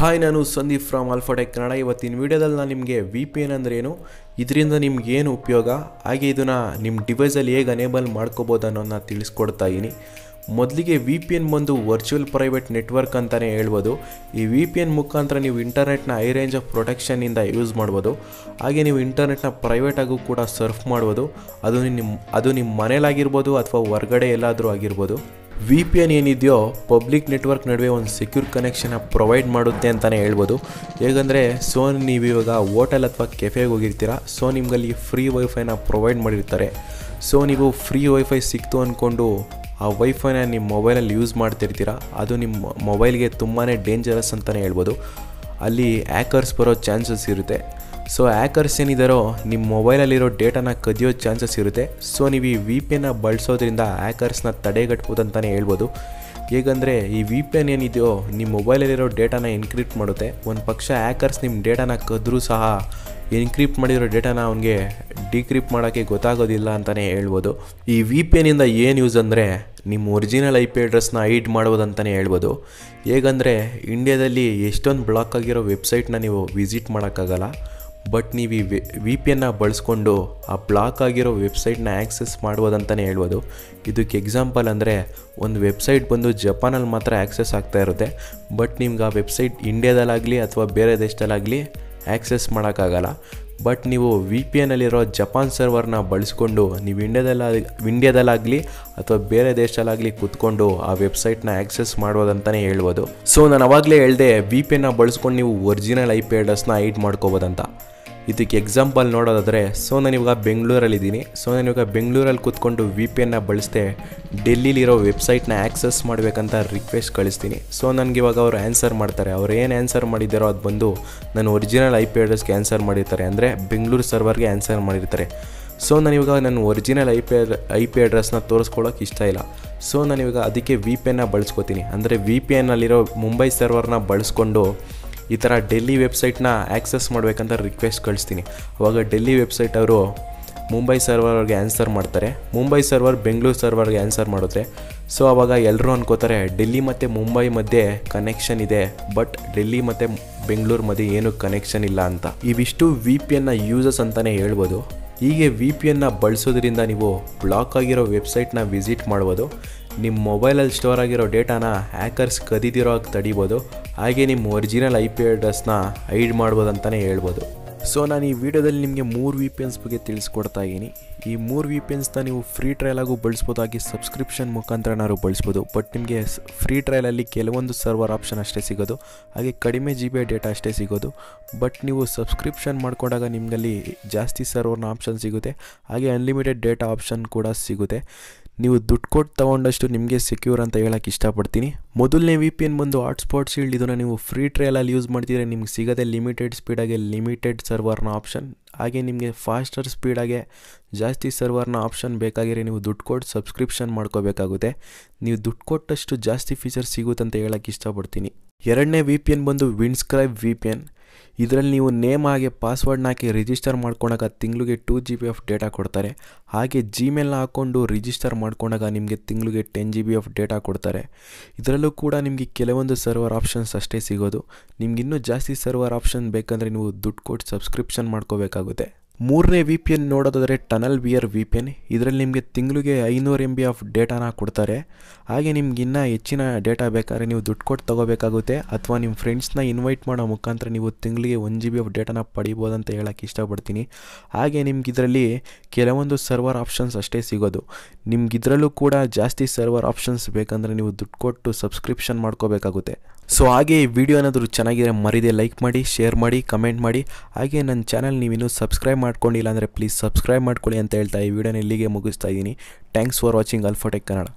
Hi ನಾನು Sandeep from ಆಲ್ಫಾಟೆಕ್ Kannada ಇವತ್ತಿನ ವಿಡಿಯೋದಲ್ಲಿ ನಾನು ನಿಮಗೆ ವಿ ಪಿ ಎನ್ ಅಂದರೆ ಏನು, ಇದರಿಂದ ನಿಮ್ಗೆ ಏನು ಉಪಯೋಗ, ಹಾಗೆ ಇದನ್ನು ನಿಮ್ಮ ಡಿವೈಸಲ್ಲಿ ಹೇಗೆ ಅನೇಬಲ್ ಮಾಡ್ಕೋಬೋದು ಅನ್ನೋದನ್ನ ತಿಳಿಸ್ಕೊಡ್ತಾ ಇದ್ದೀನಿ. ಮೊದಲಿಗೆ ವಿ ಪಿ ಎನ್ ಬಂದು ವರ್ಚುವಲ್ ಪ್ರೈವೇಟ್ ನೆಟ್ವರ್ಕ್ ಅಂತಲೇ ಹೇಳ್ಬೋದು. ಈ ವಿ ಪಿ ಎನ್ ಮುಖಾಂತರ ನೀವು ಇಂಟರ್ನೆಟ್ನ ಹೈ ರೇಂಜ್ ಆಫ್ ಪ್ರೊಟೆಕ್ಷನ್ನಿಂದ ಯೂಸ್ ಮಾಡ್ಬೋದು. ಹಾಗೆ ನೀವು ಇಂಟರ್ನೆಟ್ನ ಪ್ರೈವೇಟಾಗೂ ಕೂಡ ಸರ್ಫ್ ಮಾಡ್ಬೋದು. ಅದು ನಿಮ್ಮ ಅದು ನಿಮ್ಮ ಮನೇಲಾಗಿರ್ಬೋದು ಅಥವಾ ಹೊರಗಡೆ ಎಲ್ಲಾದರೂ ಆಗಿರ್ಬೋದು. ವಿ ಪಿ ಎನ್ ಏನಿದೆಯೋ ಪಬ್ಲಿಕ್ ನೆಟ್ವರ್ಕ್ ನಡುವೆ ಒಂದು ಸೆಕ್ಯೂರ್ ಕನೆಕ್ಷನ್ನ ಪ್ರೊವೈಡ್ ಮಾಡುತ್ತೆ ಅಂತಲೇ ಹೇಳ್ಬೋದು. ಹೇಗಂದರೆ ಸೊ ನೀವು ಇವಾಗ ಹೋಟೆಲ್ ಅಥವಾ ಕೆಫೆಗೆ ಹೋಗಿರ್ತೀರ ಸೊ ನಿಮ್ಗಲ್ಲಿ ಫ್ರೀ ವೈಫೈನ ಪ್ರೊವೈಡ್ ಮಾಡಿರ್ತಾರೆ. ಸೊ ನೀವು ಫ್ರೀ ವೈಫೈ ಸಿಕ್ತು ಅಂದ್ಕೊಂಡು ಆ ವೈಫೈನ ನಿಮ್ಮ ಮೊಬೈಲಲ್ಲಿ ಯೂಸ್ ಮಾಡ್ತಿರ್ತೀರ, ಅದು ನಿಮ್ಮ ಮೊಬೈಲ್ಗೆ ತುಂಬಾ ಡೇಂಜರಸ್ ಅಂತಲೇ ಹೇಳ್ಬೋದು. ಅಲ್ಲಿ ಹ್ಯಾಕರ್ಸ್ ಬರೋ ಚಾನ್ಸಸ್ ಇರುತ್ತೆ. ಸೊ ಹ್ಯಾಕರ್ಸ್ ಏನಿದಾರೋ ನಿಮ್ಮ ಮೊಬೈಲಲ್ಲಿರೋ ಡೇಟಾನ ಕದಿಯೋ ಚಾನ್ಸಸ್ ಇರುತ್ತೆ. ಸೊ ನೀವು ಈ ವಿ ಪಿ ಎನ್ನ ಬಳಸೋದ್ರಿಂದ ಹ್ಯಾಕರ್ಸ್ನ ತಡೆಗಟ್ಬೋದು ಅಂತಲೇ ಹೇಳ್ಬೋದು. ಹೇಗಂದರೆ, ಈ ವಿ ಪಿ ಎನ್ ಏನಿದೆಯೋ ನಿಮ್ಮ ಮೊಬೈಲಲ್ಲಿರೋ ಡೇಟಾನ ಎನ್ಕ್ರಿಪ್ಟ್ ಮಾಡುತ್ತೆ. ಒಂದು ಪಕ್ಷ ಹ್ಯಾಕರ್ಸ್ ನಿಮ್ಮ ಡೇಟಾನ ಕದ್ರೂ ಸಹ ಎನ್ಕ್ರಿಪ್ಟ್ ಮಾಡಿರೋ ಡೇಟಾನ ಅವನಿಗೆ ಡಿಕ್ರಿಪ್ಟ್ ಮಾಡೋಕ್ಕೆ ಗೊತ್ತಾಗೋದಿಲ್ಲ ಅಂತಲೇ ಹೇಳ್ಬೋದು. ಈ ವಿ ಪಿ ಎನ್ನಿಂದ ಏನು ಯೂಸ್ ಅಂದರೆ ನಿಮ್ಮ ಒರಿಜಿನಲ್ ಐ ಪಿ ಅಡ್ರೆಸ್ನ ಹೈಡ್ ಮಾಡ್ಬೋದು ಅಂತಲೇ ಹೇಳ್ಬೋದು. ಹೇಗಂದರೆ ಇಂಡಿಯಾದಲ್ಲಿ ಎಷ್ಟೊಂದು ಬ್ಲಾಕ್ ಆಗಿರೋ ವೆಬ್ಸೈಟ್ನ ನೀವು ವಿಸಿಟ್ ಮಾಡೋಕ್ಕಾಗಲ್ಲ. ಬಟ್ ನೀವು ಈ ವಿ ಪಿ ಎನ್ನ ಬಳಸ್ಕೊಂಡು ಆ ಬ್ಲಾಕ್ ಆಗಿರೋ ವೆಬ್ಸೈಟ್ನ ಆ್ಯಕ್ಸೆಸ್ ಮಾಡ್ಬೋದಂತಲೇ ಹೇಳ್ಬೋದು. ಇದಕ್ಕೆ ಎಕ್ಸಾಂಪಲ್ ಅಂದರೆ ಒಂದು ವೆಬ್ಸೈಟ್ ಬಂದು ಜಪಾನಲ್ಲಿ ಮಾತ್ರ ಆ್ಯಕ್ಸೆಸ್ ಆಗ್ತಾ ಇರುತ್ತೆ. ಬಟ್ ನಿಮ್ಗೆ ಆ ವೆಬ್ಸೈಟ್ ಇಂಡ್ಯಾದಲ್ಲಾಗಲಿ ಅಥವಾ ಬೇರೆ ದೇಶದಲ್ಲಾಗಲಿ ಆ್ಯಕ್ಸೆಸ್ ಮಾಡೋಕ್ಕಾಗಲ್ಲ. ಬಟ್ ನೀವು ವಿ ಪಿ ಎನ್ನಲ್ಲಿರೋ ಜಪಾನ್ ಸರ್ವರ್ನ ಬಳಸ್ಕೊಂಡು ನೀವು ಇಂಡ್ಯಾದಲ್ಲ ಇಂಡ್ಯಾದಲ್ಲಾಗಲಿ ಅಥವಾ ಬೇರೆ ದೇಶದಲ್ಲಾಗಲಿ ಕೂತ್ಕೊಂಡು ಆ ವೆಬ್ಸೈಟ್ನ ಆ್ಯಕ್ಸೆಸ್ ಮಾಡ್ಬೋದಂತಲೇ ಹೇಳ್ಬೋದು. ಸೊ ನಾನು ಅವಾಗಲೇ ಹೇಳಿದೆ ವಿ ಪಿ ಎನ್ನ ಬಳಸ್ಕೊಂಡು ನೀವು ಒರಿಜಿನಲ್ ಐ ಪಿ ಅಡ್ರೆಸ್ನ ಐಡ್ ಮಾಡ್ಕೋಬೋದಂತ. ಇದಕ್ಕೆ ಎಕ್ಸಾಂಪಲ್ ನೋಡೋದಾದರೆ ಸೊ ನಾನು ಇವಾಗ ಬೆಂಗಳೂರಲ್ಲಿದ್ದೀನಿ. ಸೊ ನಾನು ಇವಾಗ ಬೆಂಗಳೂರಲ್ಲಿ ಕೂತ್ಕೊಂಡು ವಿ ಪಿ ಎನ್ನ ಬಳಸ್ದೆ ಡೆಲ್ಲಿಲಿರೋ ವೆಬ್ಸೈಟ್ನ ಆ್ಯಕ್ಸಸ್ ಮಾಡಬೇಕಂತ ರಿಕ್ವೆಸ್ಟ್ ಕಳಿಸ್ತೀನಿ. ಸೊ ನನಗೆ ಇವಾಗ ಅವರು ಆನ್ಸರ್ ಮಾಡ್ತಾರೆ. ಅವ್ರು ಏನು ಆನ್ಸರ್ ಮಾಡಿದ್ದಾರೋ ಅದು ಬಂದು ನಾನು ಒರಿಜಿನಲ್ ಐ ಪಿ ಅಡ್ರೆಸ್ಗೆ ಆನ್ಸರ್ ಮಾಡಿರ್ತಾರೆ. ಅಂದರೆ ಬೆಂಗಳೂರು ಸರ್ವರ್ಗೆ ಆನ್ಸರ್ ಮಾಡಿರ್ತಾರೆ. ಸೊ ನಾನಿವಾಗ ನನ್ನ original I P I P ಅಡ್ರೆಸ್ನ ತೋರಿಸ್ಕೊಳ್ಳೋಕೆ ಇಷ್ಟ ಇಲ್ಲ. ಸೊ ನಾನಿವಾಗ ಅದಕ್ಕೆ ವಿ ಪಿ ಎನ್ನ ಬಳಸ್ಕೊತೀನಿ. ಅಂದರೆ ವಿ ಪಿ ಎನ್ನಲ್ಲಿರೋ ಮುಂಬೈ ಸರ್ವರ್ನ ಬಳಸ್ಕೊಂಡು ಈ ಥರ ಡೆಲ್ಲಿ ವೆಬ್ಸೈಟ್ನ ಆ್ಯಕ್ಸಸ್ ಮಾಡಬೇಕಂತ ರಿಕ್ವೆಸ್ಟ್ ಕಳಿಸ್ತೀನಿ. ಅವಾಗ ಡೆಲ್ಲಿ ವೆಬ್ಸೈಟ್ ಅವರು ಮುಂಬೈ ಅವ್ರಿಗೆ ಆನ್ಸರ್ ಮಾಡ್ತಾರೆ. ಮುಂಬೈ ಸರ್ವರ್ ಬೆಂಗಳೂರು ಸರ್ವರ್ಗೆ ಆನ್ಸರ್ ಮಾಡುತ್ತೆ ಸೊ, ಅವಾಗ ಎಲ್ಲರೂ ಅನ್ಕೋತಾರೆ, ಡೆಲ್ಲಿ ಮತ್ತು ಮುಂಬೈ ಮಧ್ಯೆ ಕನೆಕ್ಷನ್ ಇದೆ ಬಟ್ ಡೆಲ್ಲಿ ಮತ್ತು ಬೆಂಗಳೂರು ಮಧ್ಯೆ ಏನು ಕನೆಕ್ಷನ್ ಇಲ್ಲ ಅಂತ. ಇವಿಷ್ಟು ವಿ ಪಿ ಎನ್ನ ಯೂಸಸ್ ಅಂತಲೇ ಹೇಳ್ಬೋದು. ಹೀಗೆ ವಿ ಪಿ ಎನ್ನ ಬಳಸೋದ್ರಿಂದ ನೀವು ಬ್ಲಾಕ್ ಆಗಿರೋ ವೆಬ್ಸೈಟ್ನ ವಿಸಿಟ್ ಮಾಡ್ಬೋದು. ನಿಮ್ಮ ಮೊಬೈಲಲ್ಲಿ ಸ್ಟೋರ್ ಆಗಿರೋ ಡೇಟಾನ ಹ್ಯಾಕರ್ಸ್ ಕದಿದಿರೋ ಹಾಗೆ ತಡಿಬೋದು. ಹಾಗೆ ನಿಮ್ಮ ಒರಿಜಿನಲ್ ಐ ಪಿ ಅಡ್ರೆಸ್ನ ಹೈಡ್ ಮಾಡ್ಬೋದು ಅಂತಲೇ ಹೇಳ್ಬೋದು. ಸೊ ನಾನು ಈ ವಿಡಿಯೋದಲ್ಲಿ ನಿಮಗೆ ಮೂರು ವಿ ಪಿ ಎನ್ಸ್ ಬಗ್ಗೆ ತಿಳಿಸ್ಕೊಡ್ತಾ ಇದ್ದೀನಿ. ಈ ಮೂರು ವಿ ಪಿ ಎನ್ಸ್ನ ನೀವು ಫ್ರೀ ಟ್ರಯಲಾಗೂ ಬಳಸ್ಬೋದು. ಹಾಗೆ ಸಬ್ಸ್ಕ್ರಿಪ್ಷನ್ ಮುಖಾಂತರನಾದ್ರು ಬಳಸ್ಬೋದು. ಬಟ್ ನಿಮಗೆ ಫ್ರೀ ಟ್ರಯಲಲ್ಲಿ ಕೆಲವೊಂದು ಸರ್ವರ್ ಆಪ್ಷನ್ ಅಷ್ಟೇ ಸಿಗೋದು. ಹಾಗೆ ಕಡಿಮೆ ಜಿ ಬಿ ಡೇಟಾ ಅಷ್ಟೇ ಸಿಗೋದು. ಬಟ್ ನೀವು ಸಬ್ಸ್ಕ್ರಿಪ್ಷನ್ ಮಾಡಿಕೊಂಡಾಗ ನಿಮ್ಮಲ್ಲಿ ಜಾಸ್ತಿ ಸರ್ವರ್ನ ಆಪ್ಷನ್ ಸಿಗುತ್ತೆ. ಹಾಗೆ ಅನ್ಲಿಮಿಟೆಡ್ ಡೇಟಾ ಆಪ್ಷನ್ ಕೂಡ ಸಿಗುತ್ತೆ. ನೀವು ದುಡ್ಡು ಕೊಟ್ಟು ತೊಗೊಂಡಷ್ಟು ನಿಮಗೆ ಸೆಕ್ಯೂರ್ ಅಂತ ಹೇಳಕ್ಕೆ ಇಷ್ಟಪಡ್ತೀನಿ. ಮೊದಲನೇ ವಿ ಪಿ ಎನ್ ಬಂದು ಹಾಟ್ಸ್ಪಾಟ್ ಶೀಲ್ಡ್ ಇದನ್ನು ನೀವು ಫ್ರೀ ಟ್ರಯಲಲ್ಲಿ ಯೂಸ್ ಮಾಡ್ತಿದ್ರೆ ನಿಮ್ಗೆ ಸಿಗೋದೇ ಲಿಮಿಟೆಡ್ ಸ್ಪೀಡಾಗೆ ಲಿಮಿಟೆಡ್ ಸರ್ವರ್ನ ಆಪ್ಷನ್ ಹಾಗೆ ನಿಮಗೆ ಫಾಸ್ಟರ್ ಸ್ಪೀಡಾಗೆ ಜಾಸ್ತಿ ಸರ್ವರ್ನ ಆಪ್ಷನ್ ಬೇಕಾಗಿರೋ ನೀವು ದುಡ್ಡು ಕೊಟ್ಟು ಸಬ್ಸ್ಕ್ರಿಪ್ಷನ್ ಮಾಡ್ಕೋಬೇಕಾಗುತ್ತೆ. ನೀವು ದುಡ್ಡು ಕೊಟ್ಟಷ್ಟು ಜಾಸ್ತಿ ಫೀಚರ್ಸ್ ಸಿಗುತ್ತೆ ಅಂತ ಹೇಳಕ್ಕೆ ಇಷ್ಟಪಡ್ತೀನಿ. ಎರಡನೇ ವಿ ಪಿ ಎನ್ ಬಂದು ವಿನ್ಸ್ಕ್ರೈಬ್ ವಿ ಪಿ ಎನ್ ಇದರಲ್ಲಿ ನೀವು ನೇಮ್ ಹಾಗೆ ಪಾಸ್ವರ್ಡ್ನ ಹಾಕಿ ರಿಜಿಸ್ಟರ್ ಮಾಡ್ಕೊಂಡಾಗ ತಿಂಗಳಿಗೆ two G B of data ಕೊಡ್ತಾರೆ. ಹಾಗೆ ಜಿಮೇಲ್ನ ಹಾಕ್ಕೊಂಡು ರಿಜಿಸ್ಟರ್ ಮಾಡ್ಕೊಂಡಾಗ ನಿಮಗೆ ತಿಂಗಳಿಗೆ ten G B of data ಕೊಡ್ತಾರೆ. ಇದರಲ್ಲೂ ಕೂಡ ನಿಮಗೆ ಕೆಲವೊಂದು ಸರ್ವರ್ ಆಪ್ಷನ್ಸ್ ಅಷ್ಟೇ ಸಿಗೋದು. ನಿಮ್ಗೆ ಇನ್ನೂ ಜಾಸ್ತಿ ಸರ್ವರ್ ಆಪ್ಷನ್ ಬೇಕಂದರೆ ನೀವು ದುಡ್ಡು ಕೊಟ್ಟು ಸಬ್ಸ್ಕ್ರಿಪ್ಷನ್ ಮಾಡ್ಕೋಬೇಕಾಗುತ್ತೆ. ಮೂರನೇ ವಿ ಪಿ ಎನ್ ನೋಡೋದಾದರೆ tunnel wear V P N ಇದರಲ್ಲಿ ನಿಮಗೆ ತಿಂಗಳಿಗೆ ಐನೂರು ಎಂ ಬಿ ಆಫ್ ಡೇಟಾನ ಕೊಡ್ತಾರೆ. ಹಾಗೆ ನಿಮ್ಗೆ ಇನ್ನೂ ಹೆಚ್ಚಿನ ಡೇಟಾ ಬೇಕಾದ್ರೆ ನೀವು ದುಡ್ಡು ಕೊಟ್ಟು ತೊಗೋಬೇಕಾಗುತ್ತೆ. ಅಥವಾ ನಿಮ್ಮ ಫ್ರೆಂಡ್ಸ್ನ ಇನ್ವೈಟ್ ಮಾಡೋ ಮುಖಾಂತರ ನೀವು ತಿಂಗಳಿಗೆ ಒನ್ ಜಿ ಬಿ ಆಫ್ ಡೇಟಾನ ಪಡಿಬೋದು ಅಂತ ಹೇಳೋಕ್ಕೆ ಇಷ್ಟಪಡ್ತೀನಿ. ಹಾಗೆ ನಿಮ್ಗೆ ಇದರಲ್ಲಿ ಕೆಲವೊಂದು ಸರ್ವರ್ ಆಪ್ಷನ್ಸ್ ಅಷ್ಟೇ ಸಿಗೋದು. ನಿಮ್ಗೆ ಇದರಲ್ಲೂ ಕೂಡ ಜಾಸ್ತಿ ಸರ್ವರ್ ಆಪ್ಷನ್ಸ್ ಬೇಕಂದರೆ ನೀವು ದುಡ್ಡು ಕೊಟ್ಟು ಸಬ್ಸ್ಕ್ರಿಪ್ಷನ್ ಮಾಡ್ಕೋಬೇಕಾಗುತ್ತೆ. ಸೊ ಹಾಗೆ ಈ ವಿಡಿಯೋ ಏನಾದರೂ ಚೆನ್ನಾಗಿದ್ರೆ ಮರಿದೆ ಲೈಕ್ ಮಾಡಿ ಶೇರ್ ಮಾಡಿ ಕಮೆಂಟ್ ಮಾಡಿ. ಹಾಗೆ ನನ್ನ ಚಾನಲ್ ನೀವಿನ್ನೂ ಸಬ್ಸ್ಕ್ರೈಬ್ ಮಾಡ್ಕೊಂಡಿಲ್ಲ ಅಂದರೆ ಪ್ಲೀಸ್ ಸಬ್ಸ್ಕ್ರೈಬ್ ಮಾಡ್ಕೊಳ್ಳಿ ಅಂತ ಹೇಳ್ತಾ ಈ ವಿಡಿಯೋನ ಇಲ್ಲಿಗೆ ಮುಗಿಸ್ತಾ ಇದ್ದೀನಿ. ಥ್ಯಾಂಕ್ಸ್ ಫಾರ್ ವಾಚಿಂಗ್ ಅಲ್ಫೋಟೆಕ್ ಕನ್ನಡ